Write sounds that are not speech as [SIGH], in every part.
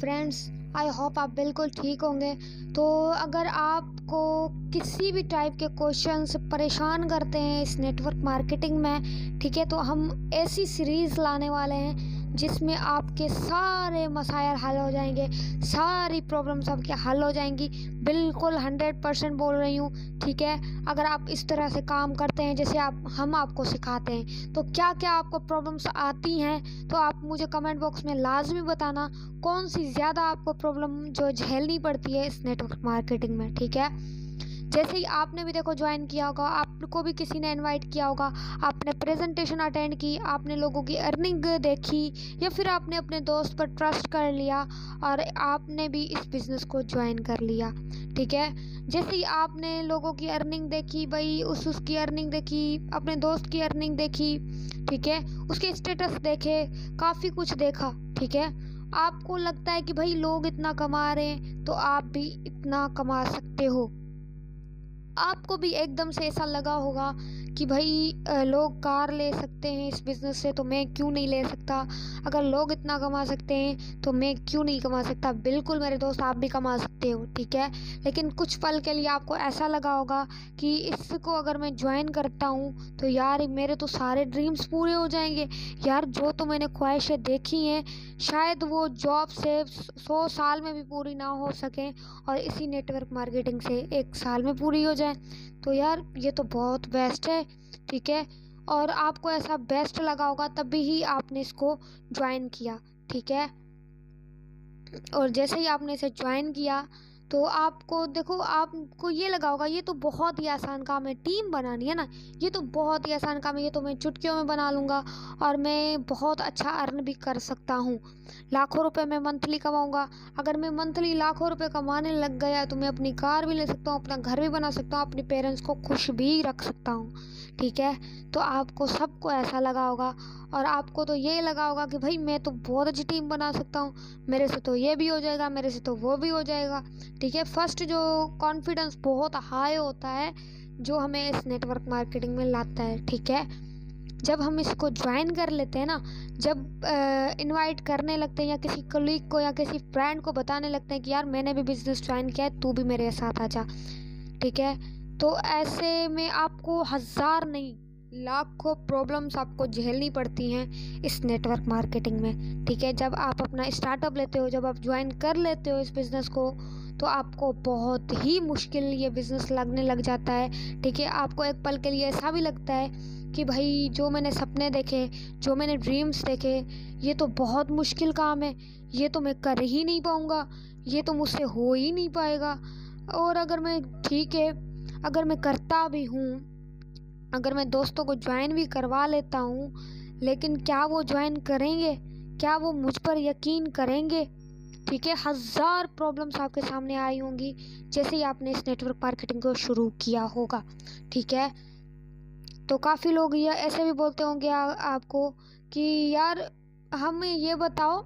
Friends I hope आप बिल्कुल ठीक होंगे। तो अगर आपको किसी भी टाइप के क्वेश्चंस परेशान करते हैं इस नेटवर्क मार्केटिंग में, ठीक है तो हम ऐसी सीरीज़ लाने वाले हैं जिसमें आपके सारे मसायल हल हो जाएँगे, सारी प्रॉब्लम्स आपके हल हो जाएँगी। बिल्कुल हंड्रेड परसेंट बोल रही हूँ, ठीक है? अगर आप इस तरह से काम करते हैं, जैसे आप, हम आपको सिखाते हैं तो क्या क्या आपको प्रॉब्लम्स आती हैं? तो आप मुझे कमेंट बॉक्स में लाजमी बताना, कौन सी ज़्यादा आपको प्रॉब्लम जो झेलनी पड़ती है इस नेटवर्क मार्केटिंग में, ठीक है? जैसे ही आपने भी देखो ज्वाइन किया होगा, आपको भी किसी ने इनवाइट किया होगा, आपने प्रेजेंटेशन अटेंड की, आपने लोगों की अर्निंग देखी, या फिर आपने अपने दोस्त पर ट्रस्ट कर लिया और आपने भी इस बिज़नेस को ज्वाइन कर लिया, ठीक है? जैसे ही आपने लोगों की अर्निंग देखी, भाई उस, उसकी अर्निंग देखी, अपने दोस्त की अर्निंग देखी, ठीक है? उसके स्टेटस देखे, काफ़ी कुछ देखा, ठीक है? आपको लगता है कि भाई लोग इतना कमा रहे हैं तो आप भी इतना कमा सकते हो। आपको भी एकदम से ऐसा लगा होगा कि भाई लोग कार ले सकते हैं इस बिज़नेस से तो मैं क्यों नहीं ले सकता? अगर लोग इतना कमा सकते हैं तो मैं क्यों नहीं कमा सकता? बिल्कुल मेरे दोस्त आप भी कमा सकते हो, ठीक है? लेकिन कुछ पल के लिए आपको ऐसा लगा होगा कि इसको अगर मैं ज्वाइन करता हूँ तो यार मेरे तो सारे ड्रीम्स पूरे हो जाएँगे। यार जो तो मैंने ख्वाहिशें देखी हैं, शायद वो जॉब से सौ साल में भी पूरी ना हो सकें और इसी नेटवर्क मार्केटिंग से एक साल में पूरी हो जाए। तो यार, ये तो बहुत बेस्ट है, ठीक है? और आपको ऐसा बेस्ट लगा होगा तभी ही आपने इसको ज्वाइन किया, ठीक है? और जैसे ही आपने इसे ज्वाइन किया तो आपको, देखो आपको ये लगा होगा, ये तो बहुत ही आसान काम है, टीम बनानी है ना? ये तो बहुत ही आसान काम है, ये तो मैं चुटकियों में बना लूँगा और मैं बहुत अच्छा अर्न भी कर सकता हूँ। लाखों रुपए मैं मंथली कमाऊँगा। अगर मैं मंथली लाखों रुपए कमाने लग गया तो मैं अपनी कार भी ले सकता हूँ, अपना घर भी बना सकता हूँ, अपने पेरेंट्स को खुश भी रख सकता हूँ। ठीक है? तो आपको सबको ऐसा लगा होगा और आपको तो ये लगा होगा कि भाई मैं तो बहुत अच्छी टीम बना सकता हूँ। मेरे से तो ये भी हो जाएगा, मेरे से तो वो भी हो जाएगा। ठीक है, फ़र्स्ट जो कॉन्फिडेंस बहुत हाई होता है, जो हमें इस नेटवर्क मार्केटिंग में लाता है, ठीक है? जब हम इसको ज्वाइन कर लेते हैं ना, जब इनवाइट करने लगते हैं या किसी कलीग को या किसी फ्रेंड को बताने लगते हैं कि यार मैंने भी बिज़नेस ज्वाइन किया है, तू भी मेरे साथ आ जा। ठीक है? तो ऐसे में आपको हज़ार नहीं लाखों प्रॉब्लम्स आपको झेलनी पड़ती हैं इस नेटवर्क मार्केटिंग में, ठीक है? जब आप अपना स्टार्टअप लेते हो, जब आप ज्वाइन कर लेते हो इस बिज़नेस को तो आपको बहुत ही मुश्किल ये बिज़नेस लगने लग जाता है, ठीक है? आपको एक पल के लिए ऐसा भी लगता है कि भाई, जो मैंने सपने देखे, जो मैंने ड्रीम्स देखे, ये तो बहुत मुश्किल काम है, ये तो मैं कर ही नहीं पाऊँगा, ये तो मुझसे हो ही नहीं पाएगा। और अगर मैं, ठीक है, अगर मैं करता भी हूँ अगर मैं दोस्तों को ज्वाइन भी करवा लेता हूँ, लेकिन क्या वो ज्वाइन करेंगे? क्या वो मुझ पर यकीन करेंगे? ठीक है, हज़ार प्रॉब्लम्स आपके सामने आई होंगी, जैसे ही आपने इस नेटवर्क मार्केटिंग को शुरू किया होगा। ठीक है? तो काफ़ी लोग ये, ऐसे भी बोलते होंगे आपको कि यार, हम ये बताओ,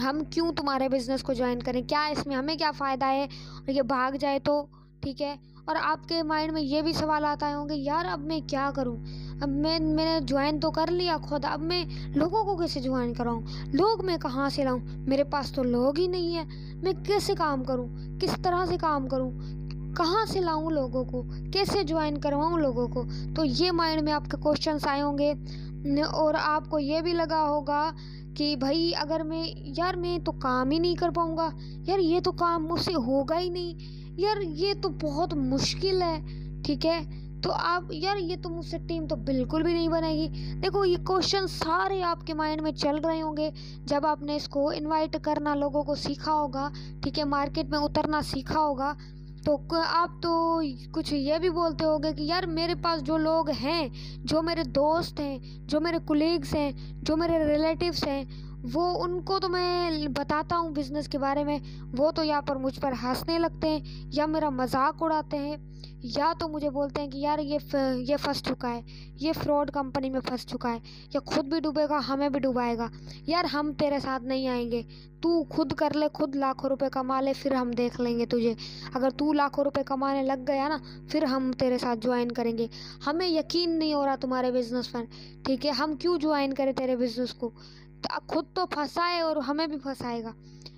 हम क्यों तुम्हारे बिज़नेस को ज्वाइन करें? क्या इसमें हमें क्या फ़ायदा है? और ये भाग जाए तो ठीक है? और आपके माइंड में ये भी सवाल आता होंगे, यार, अब मैं क्या करूँ? अब मैं, मैंने ज्वाइन तो कर लिया खुद, अब मैं लोगों को कैसे ज्वाइन कराऊँ? लोग मैं कहाँ से लाऊँ? मेरे पास तो लोग ही नहीं है। मैं कैसे काम करूँ? किस तरह से काम करूँ? कहाँ से लाऊं लोगों को? कैसे ज्वाइन करवाऊं लोगों को? तो ये माइंड में आपके क्वेश्चन आए होंगे। और आपको ये भी लगा होगा कि भाई, अगर मैं, यार, मैं तो काम ही नहीं कर पाऊँगा। यार, ये तो काम मुझसे होगा ही नहीं। यार ये तो बहुत मुश्किल है, ठीक है? तो आप, यार ये तो मुझसे टीम तो बिल्कुल भी नहीं बनेगी। देखो ये क्वेश्चन सारे आपके माइंड में चल रहे होंगे। जब आपने इसको इनवाइट करना, लोगों को सीखा होगा, ठीक है? मार्केट में उतरना सीखा होगा तो आप तो कुछ ये भी बोलते होगे कि यार मेरे पास जो लोग हैं, जो मेरे दोस्त हैं, जो मेरे कुलीग्स हैं, जो मेरे रिलेटिव्स हैं वो उनको तो मैं बताता हूँ बिज़नेस के बारे में। वो तो यहाँ पर मुझ पर हंसने लगते हैं या मेरा मज़ाक उड़ाते हैं या तो मुझे बोलते हैं कि यार ये ये फंस चुका है, ये फ्रॉड कंपनी में फंस चुका है, या खुद भी डूबेगा, हमें भी डुबाएगा। यार हम तेरे साथ नहीं आएँगे। तू खुद कर ले, खुद लाखों रुपए कमा ले, फिर हम देख लेंगे तुझे। अगर तू लाखों रुपए कमाने लग गया ना, फिर हम तेरे साथ ज्वाइन करेंगे। हमें यकीन नहीं हो रहा तुम्हारे बिज़नेस पर, ठीक है? हम क्यों ज्वाइन करें तेरे बिज़नेस को? खुद तो फंसाए और हमें भी फंसाएगा।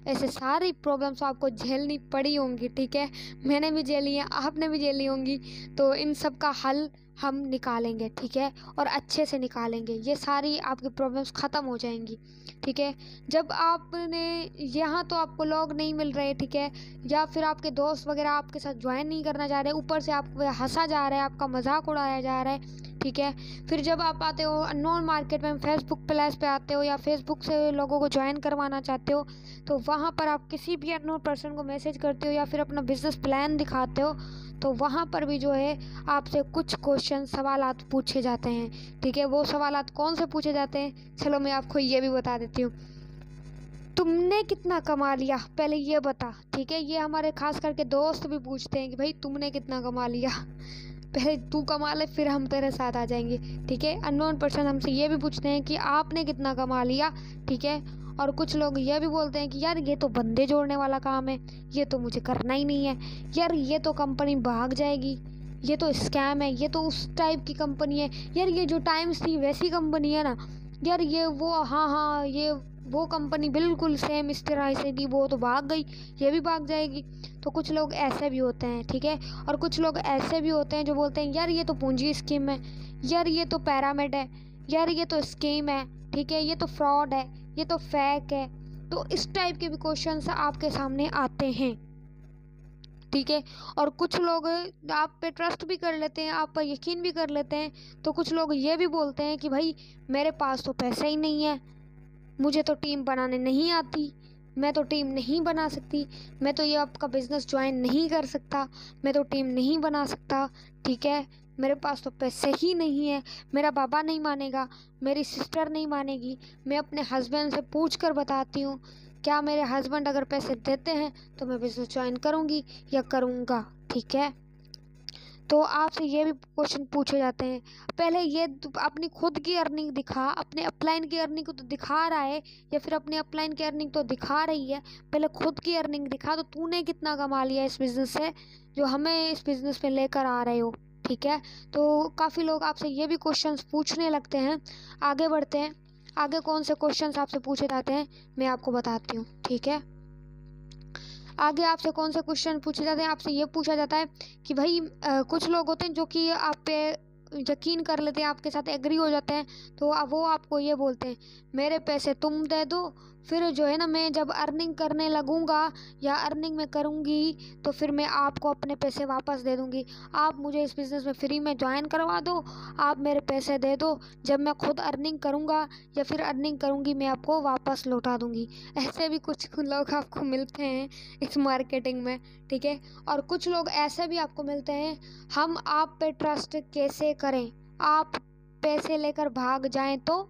ऐसे सारी प्रॉब्लम्स आपको झेलनी पड़ी होंगी, ठीक है? मैंने भी झेली है, आपने भी झेली होंगी। तो इन सब का हल हम निकालेंगे, ठीक है? और अच्छे से निकालेंगे। ये सारी आपकी प्रॉब्लम्स ख़त्म हो जाएँगी, ठीक है? जब आपने, यहाँ तो आपको लोग नहीं मिल रहे, ठीक है? या फिर आपके दोस्त वगैरह आपके साथ ज्वाइन नहीं करना चाह रहे, ऊपर से आपको हंसा जा रहा है, आपका मज़ाक उड़ाया जा रहा है ठीक है? फिर जब आप आते हो अननोन मार्केट में फेसबुक प्लेस पे आते हो या फेसबुक से लोगों को ज्वाइन करवाना चाहते हो तो वहाँ पर आप किसी भी अननोन पर्सन को मैसेज करते हो या फिर अपना बिज़नेस प्लान दिखाते हो तो वहाँ पर भी जो है, आपसे कुछ क्वेश्चन सवाल पूछे जाते हैं। ठीक है? वो सवाल कौन से पूछे जाते हैं? चलो मैं आपको ये भी बता देती हूँ। तुमने कितना कमा लिया? पहले ये बता। ठीक है? ये हमारे खास करके दोस्त भी पूछते हैं कि भाई तुमने कितना कमा लिया? पहले तू कमा ले फिर हम तेरे साथ आ जाएँगे, ठीक है? अननोन पर्सन हमसे ये भी पूछते हैं कि आपने कितना कमा लिया, ठीक है? और कुछ लोग ये भी बोलते हैं कि यार, ये तो बंदे जोड़ने वाला काम है, ये तो मुझे करना ही नहीं है, यार, ये तो कंपनी भाग जाएगी, ये तो स्कैम है, ये तो उस टाइप की कंपनी है, यार, ये जो टाइम्स थी, वैसी कंपनी है ना, यार, ये वो हाँ हाँ ये वो कंपनी बिल्कुल सेम इस तरह से थी, वो तो भाग गई, ये भी भाग जाएगी। तो कुछ लोग ऐसे भी होते हैं, ठीक है? और कुछ लोग ऐसे भी होते हैं जो बोलते हैं, यार, ये तो पूंजी स्कीम है, यार, ये तो पैरामिड है, यार, ये तो स्कीम है, ठीक है? ये तो फ्रॉड है, ये तो फेक है। तो इस टाइप के भी क्वेश्चन आपके सामने आते हैं, ठीक है? और कुछ लोग, आप पे ट्रस्ट भी कर लेते हैं, आप पर यकीन भी कर लेते हैं तो कुछ लोग ये भी बोलते हैं कि, भाई, मेरे पास तो पैसा ही नहीं है मुझे तो टीम बनाने नहीं आती। मैं तो टीम नहीं बना सकती। मैं तो ये आपका बिज़नेस ज्वाइन नहीं कर सकता। मैं तो टीम नहीं बना सकता। ठीक है? मेरे पास तो पैसे ही नहीं है। मेरा बाबा नहीं मानेगा। मेरी सिस्टर नहीं मानेगी। मैं अपने हस्बैंड से पूछ कर बताती हूँ। क्या मेरे हस्बैंड अगर पैसे देते हैं तो मैं बिज़नेस ज्वाइन करूँगी या करूँगा? ठीक है? तो आपसे ये भी क्वेश्चन पूछे जाते हैं। पहले ये अपनी खुद की अर्निंग दिखा, अपने अपलाइन की अर्निंग को तो दिखा रहा है, या फिर अपने अपलाइन की अर्निंग तो दिखा रही है। पहले खुद की अर्निंग दिखा तो तूने कितना कमा लिया इस बिज़नेस से, जो हमें इस बिज़नेस में लेकर आ रहे हो, ठीक है? तो काफ़ी लोग आपसे ये भी क्वेश्चन पूछने लगते हैं। आगे बढ़ते हैं। आगे कौन से क्वेश्चन आपसे पूछे जाते हैं, मैं आपको बताती हूँ, ठीक है? आगे आपसे कौन से क्वेश्चन पूछे जाते हैं? आपसे ये पूछा जाता है कि भाई आ, कुछ लोग होते हैं जो कि आप पे यकीन कर लेते हैं आपके साथ एग्री हो जाते हैं तो वो आपको ये बोलते हैं मेरे पैसे तुम दे दो फिर जो है ना, मैं जब अर्निंग करने लगूँगा या अर्निंग में करूँगी तो फिर मैं आपको अपने पैसे वापस दे दूँगी। आप मुझे इस बिज़नेस में फ्री में ज्वाइन करवा दो, आप मेरे पैसे दे दो। जब मैं खुद अर्निंग करूँगा या फिर अर्निंग करूँगी, मैं आपको वापस लौटा दूँगी। ऐसे भी कुछ [LAUGHS] लोग आपको मिलते हैं इस मार्केटिंग में, ठीक है? और कुछ लोग ऐसे भी आपको मिलते हैं, हम आप पे ट्रस्ट कैसे करें? आप पैसे लेकर भाग जाएँ तो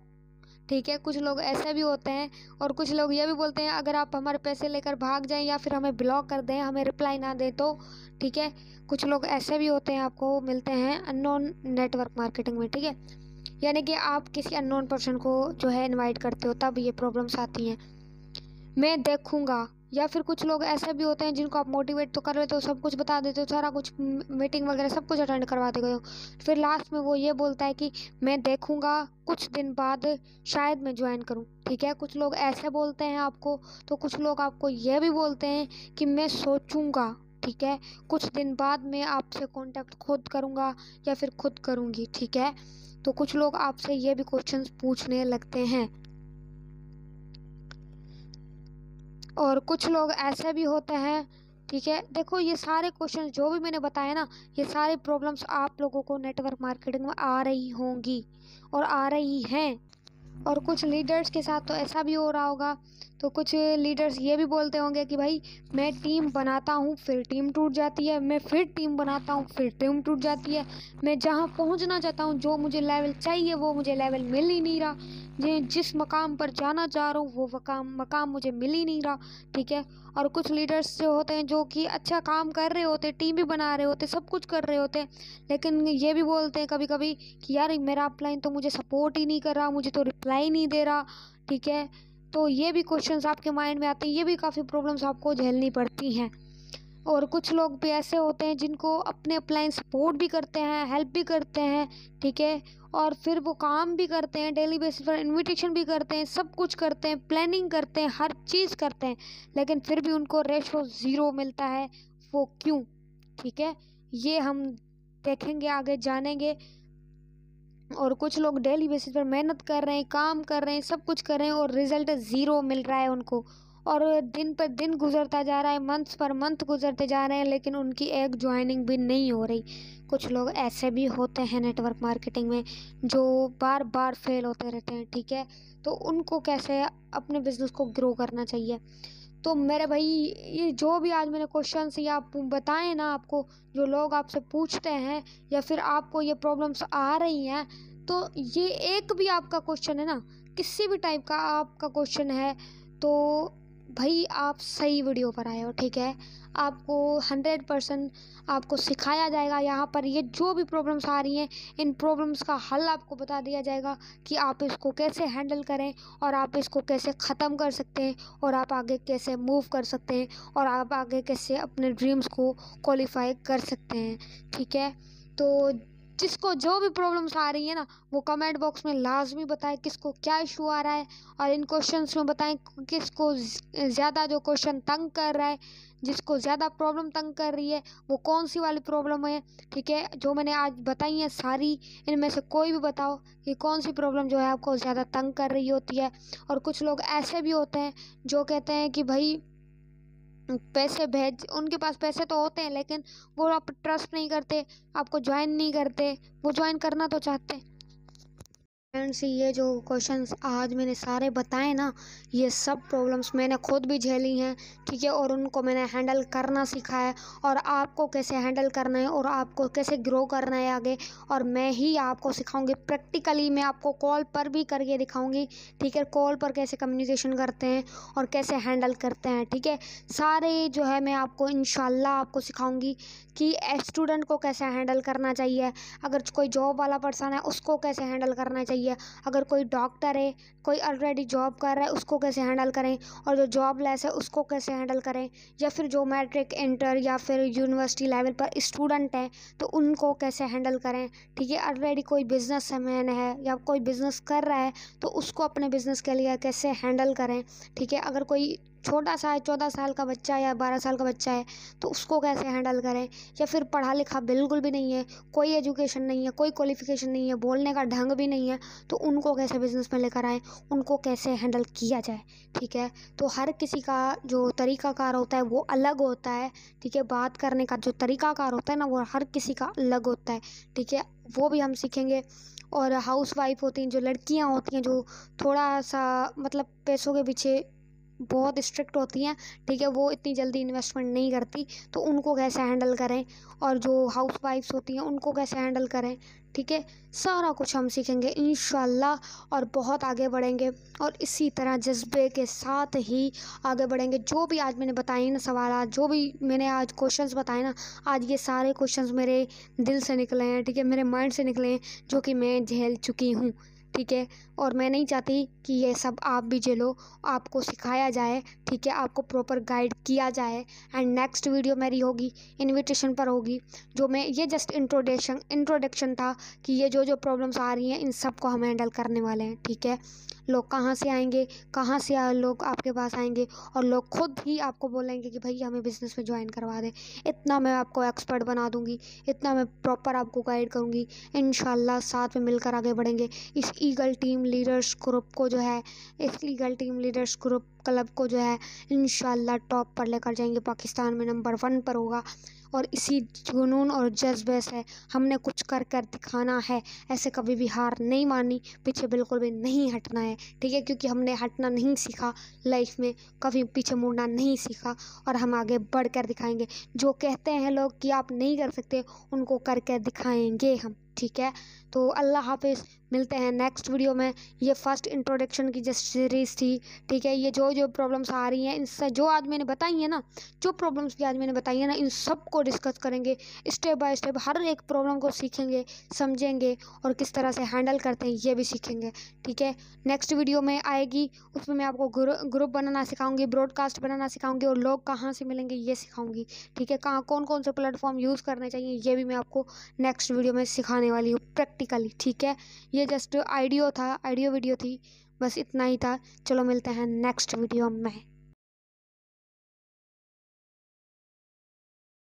ठीक है, कुछ लोग ऐसे भी होते हैं और कुछ लोग ये भी बोलते हैं, अगर आप हमारे पैसे लेकर भाग जाएँ या फिर हमें ब्लॉक कर दें, हमें रिप्लाई ना दें तो। ठीक है, कुछ लोग ऐसे भी होते हैं आपको, मिलते हैं अननोन नेटवर्क मार्केटिंग में, ठीक है? यानी कि आप किसी अननोन पर्सन को जो है इन्वाइट करते हो, तब ये प्रॉब्लम्स आती हैं। मैं देखूँगा या फिर कुछ लोग ऐसे भी होते हैं जिनको आप मोटिवेट तो कर रहे हो सब कुछ बता देते हो, सारा कुछ मीटिंग वगैरह सब कुछ अटेंड करवा देते हो। फिर लास्ट में वो ये बोलता है कि मैं देखूँगा कुछ दिन बाद शायद मैं ज्वाइन करूँ, ठीक है? कुछ लोग ऐसे बोलते हैं आपको तो कुछ लोग आपको ये भी बोलते हैं कि मैं सोचूँगा, ठीक है? कुछ दिन बाद मैं आपसे कांटेक्ट खुद करूँगा या फिर खुद करूँगी, ठीक है? तो कुछ लोग आपसे ये भी क्वेश्चंस पूछने लगते हैं। और कुछ लोग ऐसे भी होते हैं, ठीक है? देखो, ये सारे क्वेश्चन जो भी मैंने बताया ना, ये सारे प्रॉब्लम्स आप लोगों को नेटवर्क मार्केटिंग में आ रही होंगी और आ रही हैं। और कुछ लीडर्स के साथ तो ऐसा भी हो रहा होगा तो कुछ लीडर्स ये भी बोलते होंगे कि भाई, मैं टीम बनाता हूँ, फिर टीम टूट जाती है, मैं फिर टीम बनाता हूँ, फिर टीम टूट जाती है। मैं जहाँ पहुँचना चाहता हूँ, जो मुझे लेवल चाहिए, वो मुझे लेवल मिल ही नहीं रहा। जिस मकाम पर जाना चाह रहा हूँ, वो मकाम मकाम मुझे मिल ही नहीं रहा, ठीक है? और कुछ लीडर्स जो होते हैं, जो कि अच्छा काम कर रहे होते, टीम भी बना रहे होते, सब कुछ कर रहे होते हैं, लेकिन ये भी बोलते हैं कभी कभी कि यार मेरा अपलाइन तो मुझे सपोर्ट ही नहीं कर रहा, मुझे तो रिप्लाई नहीं दे रहा, ठीक है? तो ये भी क्वेश्चन आपके माइंड में आते हैं, ये भी काफ़ी प्रॉब्लम्स आपको झेलनी पड़ती हैं। और कुछ लोग भी ऐसे होते हैं जिनको अपने अपलाइन सपोर्ट भी करते हैं, हेल्प भी करते हैं, ठीक है? और फिर वो काम भी करते हैं, डेली बेसिस पर इनविटेशन भी करते हैं, सब कुछ करते हैं, प्लानिंग करते हैं, हर चीज़ करते हैं, लेकिन फिर भी उनको रेशो ज़ीरो मिलता है, वो क्यों? ठीक है? ये हम देखेंगे, आगे जानेंगे। और कुछ लोग डेली बेसिस पर मेहनत कर रहे हैं, काम कर रहे हैं, सब कुछ कर रहे हैं और रिज़ल्ट ज़ीरो मिल रहा है उनको। और दिन पर दिन गुजरता जा रहा है मंथ पर मंथ गुजरते जा रहे हैं, लेकिन उनकी एक ज्वाइनिंग भी नहीं हो रही। कुछ लोग ऐसे भी होते हैं नेटवर्क मार्केटिंग में, जो बार बार फेल होते रहते हैं, ठीक है? तो उनको कैसे अपने बिज़नेस को ग्रो करना चाहिए? तो मेरे भाई, ये जो भी आज मैंने क्वेश्चन या आप बताएँ ना आपको, जो लोग आपसे पूछते हैं, या फिर आपको ये प्रॉब्लम्स आ रही हैं तो ये एक भी आपका क्वेश्चन है ना? किसी भी टाइप का आपका क्वेश्चन है तो भाई आप सही वीडियो पर आए हो, ठीक है? आपको हंड्रेड परसेंट आपको सिखाया जाएगा यहाँ पर। ये जो भी प्रॉब्लम्स आ रही हैं, इन प्रॉब्लम्स का हल आपको बता दिया जाएगा कि आप इसको कैसे हैंडल करें और आप इसको कैसे ख़त्म कर सकते हैं और आप आगे कैसे मूव कर सकते हैं और आप आगे कैसे अपने ड्रीम्स को क्वालिफाई कर सकते हैं, ठीक है? तो जिसको जो भी प्रॉब्लम्स आ रही है ना, वो कमेंट बॉक्स में लाजमी बताएँ किसको क्या इशू आ रहा है और इन क्वेश्चंस में बताएँ किसको ज़्यादा जो क्वेश्चन तंग कर रहा है, जिसको ज़्यादा प्रॉब्लम तंग कर रही है, वो कौन सी वाली प्रॉब्लम है, ठीक है? जो मैंने आज बताई है सारी, इनमें से कोई भी बताओ कि कौन सी प्रॉब्लम जो है आपको ज़्यादा तंग कर रही होती है। और कुछ लोग ऐसे भी होते हैं जो कहते हैं कि भाई पैसे भेज, उनके पास पैसे तो होते हैं, लेकिन वो आप ट्रस्ट नहीं करते, आपको ज्वाइन नहीं करते, वो ज्वाइन करना तो चाहते हैं। फ्रेंड्स ये जो क्वेश्चंस आज मैंने सारे बताए ना, ये सब प्रॉब्लम्स मैंने खुद भी झेली हैं, ठीक है? और उनको मैंने हैंडल करना सीखा है, और आपको कैसे हैंडल करना है, और आपको कैसे ग्रो करना है आगे, और मैं ही आपको सिखाऊँगी। प्रैक्टिकली मैं आपको कॉल पर भी करके दिखाऊँगी, ठीक है? कॉल पर कैसे कम्युनिकेशन करते हैं, और कैसे हैंडल करते हैं, ठीक है? सारे जो है मैं आपको इन आपको सिखाऊँगी कि स्टूडेंट को कैसे हैंडल करना चाहिए। अगर कोई जॉब वाला पर्सन है, उसको कैसे हैंडल करना चाहिए। अगर कोई डॉक्टर है, कोई ऑलरेडी जॉब कर रहा है, उसको कैसे हैंडल करें? और जो जॉब लेस है, उसको कैसे हैंडल करें? या फिर जो मैट्रिक इंटर या फिर यूनिवर्सिटी लेवल पर स्टूडेंट हैं तो उनको कैसे हैंडल करें? ठीक है ऑलरेडी कोई बिज़नेस मैन है या कोई बिज़नेस कर रहा है तो उसको अपने बिज़नेस के लिए कैसे हैंडल करें? ठीक है, अगर कोई छोटा सा है, चौदह साल का बच्चा या बारह साल का बच्चा है तो उसको कैसे हैंडल करें? या फिर पढ़ा लिखा बिल्कुल भी नहीं है, कोई एजुकेशन नहीं है, कोई क्वालिफिकेशन नहीं है, बोलने का ढंग भी नहीं है तो उनको कैसे बिज़नेस में लेकर आएँ? उनको कैसे हैंडल किया जाए? ठीक है? तो हर किसी का जो तरीक़ाकार होता है वो अलग होता है, ठीक है? बात करने का जो तरीक़ाकार होता है ना, वो हर किसी का अलग होता है, ठीक है? वो भी हम सीखेंगे। और हाउस वाइफ होती हैं, जो लड़कियाँ होती हैं, जो थोड़ा सा मतलब पैसों के पीछे बहुत स्ट्रिक्ट होती हैं, ठीक है, वो इतनी जल्दी इन्वेस्टमेंट नहीं करती तो उनको कैसे हैंडल करें? और जो हाउस वाइफ्स होती हैं, उनको कैसे हैंडल करें? ठीक है, सारा कुछ हम सीखेंगे इन और बहुत आगे बढ़ेंगे, और इसी तरह जज्बे के साथ ही आगे बढ़ेंगे। जो भी आज मैंने बताए ना सवाल जो भी मैंने आज क्वेश्चंस बताए ना, आज ये सारे क्वेश्चंस मेरे दिल से निकले हैं, ठीक है, मेरे माइंड से निकले हैं, जो कि मैं झेल चुकी हूँ। ठीक है? और मैं नहीं चाहती कि ये सब आप भी झेलो, आपको सिखाया जाए, ठीक है? आपको प्रॉपर गाइड किया जाए एंड नेक्स्ट वीडियो मेरी होगी इनविटेशन पर होगी, जो मैं, ये जस्ट इंट्रोडक्शन इंट्रोडक्शन था कि ये जो जो प्रॉब्लम्स आ रही हैं, इन सबको हम हैंडल करने वाले हैं, ठीक है? लोग कहाँ से आएँगे, कहाँ से लोग आपके पास आएँगे, और लोग खुद ही आपको बोलेंगे कि भाई हमें बिज़नेस में ज्वाइन करवा दें। इतना मैं आपको एक्सपर्ट बना दूँगी, इतना मैं प्रॉपर आपको गाइड करूँगी। इन साथ में मिलकर आगे बढ़ेंगे। इस ईगल टीम लीडर्स ग्रुप को जो है, इस eagle team leaders group club को जो है इन टॉप पर लेकर जाएँगे। पाकिस्तान में नंबर वन पर होगा। और इसी जुनून और जज्बे से हमने कुछ कर कर दिखाना है। ऐसे कभी भी हार नहीं मानी पीछे बिल्कुल भी नहीं हटना है। ठीक है? क्योंकि हमने हटना नहीं सीखा लाइफ में, कभी पीछे मुड़ना नहीं सीखा। और हम आगे बढ़ कर दिखाएँगे। जो कहते हैं लोग कि आप नहीं कर सकते, उनको करके दिखाएँगे हम। ठीक है? तो अल्लाह हाफिज़, मिलते हैं नेक्स्ट वीडियो में। ये फ़र्स्ट इंट्रोडक्शन की जो सीरीज़ थी, ठीक है? ये जो जो प्रॉब्लम्स आ रही हैं, इनसे जो आज मैंने बताई है ना, जो प्रॉब्लम्स भी आज मैंने बताई है ना, इन सबको डिस्कस करेंगे। स्टेप बाय स्टेप हर एक प्रॉब्लम को सीखेंगे, समझेंगे और किस तरह से हैंडल करते हैं, ये भी सीखेंगे, ठीक है? नेक्स्ट वीडियो में आएगी, उसमें मैं आपको ग्रुप बनाना सिखाऊँगी ब्रॉडकास्ट बनाना सिखाऊँगी और लोग कहाँ से मिलेंगे, ये सिखाऊँगी, ठीक है? कहाँ कौन कौन से प्लेटफॉर्म यूज़ करने चाहिए, ये भी मैं आपको नेक्स्ट वीडियो में सिखाने वाली हूँ प्रैक्टिकली ठीक है? ये जस्ट आइडियो था आइडियो वीडियो थी, बस इतना ही था। चलो मिलते हैं नेक्स्ट वीडियो में।